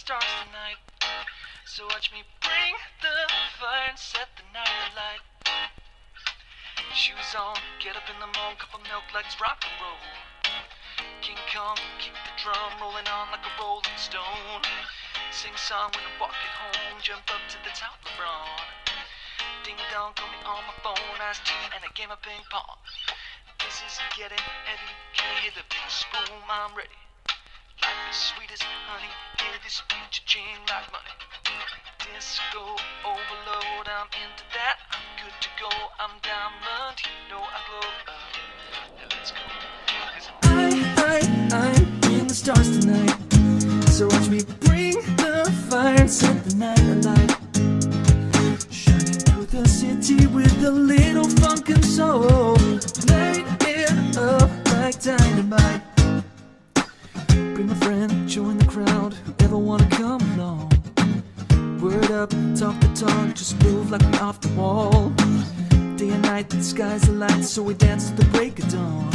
stars tonight. So watch me bring the fire and set the night alight. Shoes on, get up in the morning, cup of milk, let's rock and roll. King Kong, keep the drum rolling on like a rolling stone. Sing song when I'm walking home, jump up to the top of LeBron. Ding dong, call me on my phone, iced tea and a game of ping pong. This is getting heavy, can you hear the bass boom? I'm ready. Sweet as honey, hear this beat ching like money. Disco overload, I'm into that. I'm good to go, I'm diamond, you know I glow. Now let's go. I, I, I'm in the stars tonight. So watch me bring the fire set the night alight. Shining through the city with a little funk and soul. Friend, join the crowd. Whoever wanna come along. Word up, talk the talk, just move like we're off the wall. Day and night, the sky's the light, so we dance to the break of dawn.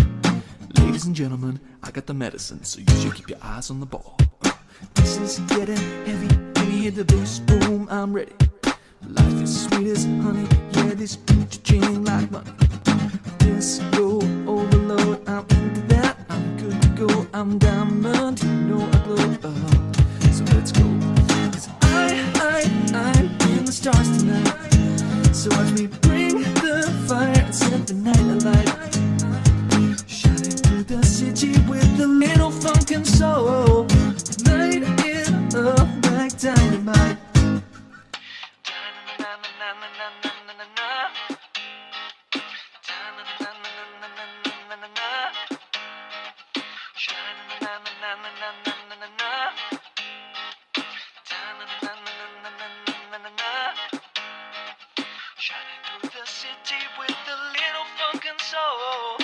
Ladies and gentlemen, I got the medicine, so you should keep your eyes on the ball. This is getting heavy, can you hear the bass boom? I'm ready. Life is sweet as honey, yeah, this beat ching like money. Disco overload, I'm into that. I'm good to go, I'm diamond, tonight. So watch me bring the fire and set the night alight. Shining through the city with a little funk and soul. Light it up like dynamite. Shining Shining through the city with a little fucking soul.